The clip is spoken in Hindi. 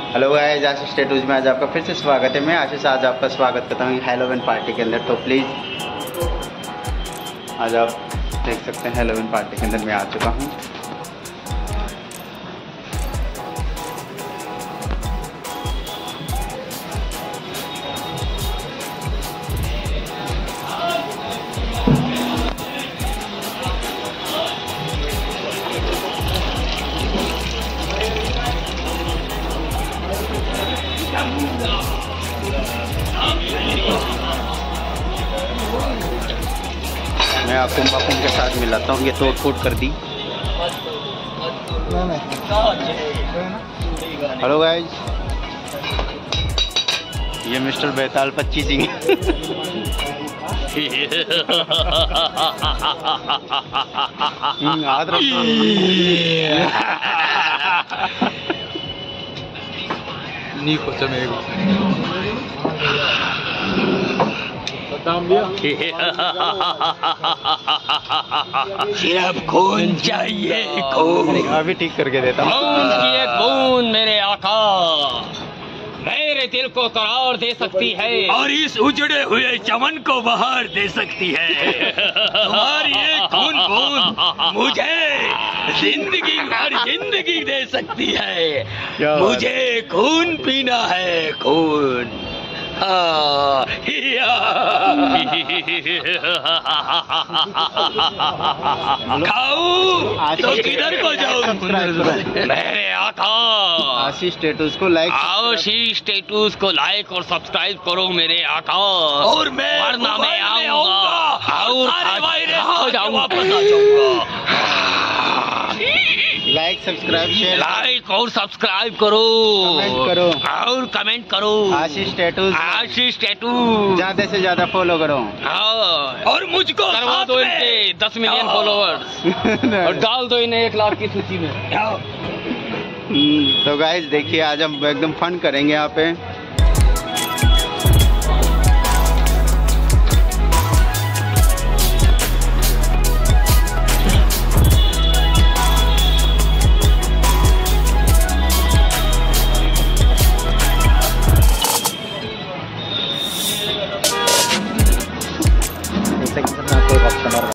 हेलो गाइस आशीष स्टेटूज में आज आपका फिर से स्वागत है। मैं आशीष, आज आपका स्वागत करता हूँ हेलोविन पार्टी के अंदर। तो प्लीज़ आज आप देख सकते हैं हेलोविन पार्टी के अंदर मैं आ चुका हूँ। मैं आपको बापुम के साथ मिलाता हूँ, ये तोड़ फूट कर दी। हेलो गाइस ये मिस्टर बैताल पच्ची सिंह हम्म, हाथ रखो Nico também. सिर्फ़ खून चाहिए खून। अभी ठीक करके देता हूँ। खून की एक बूंद मेरे आका। मेरे दिल को करार दे सकती है। और इस उजड़े हुए चमन को बहार दे सकती है। तुम्हारी एक खून बूंद मुझे ज़िंदगी भर ज़िंदगी दे सकती है। मुझे खून पीना है खून। हाँ, खाऊं तो किधर को जाऊँ? मेरे आका। आशीष स्टेटस को लाइक आओ शी स्टेटस को लाइक और सब्सक्राइब करो मेरे आका। और मैं वरना मैं आऊँगा। और हो जाऊँगा। वापस आ जाऊँगा। लाइक सब्सक्राइब शेयर लाइक और सब्सक्राइब करो। कमेंट करो। और कमेंट करो। आशीष टैटू आशीष टैटू ज़्यादा से ज़्यादा फॉलो करो। और मुझको करवा दो इनके दस मिलियन फॉलोअर्स और डाल दो इन्हें एक लाख की सूची में। हम्म, तो गाइस देखिए आज हम एकदम फन करेंगे यहाँ पे। Thanks so much.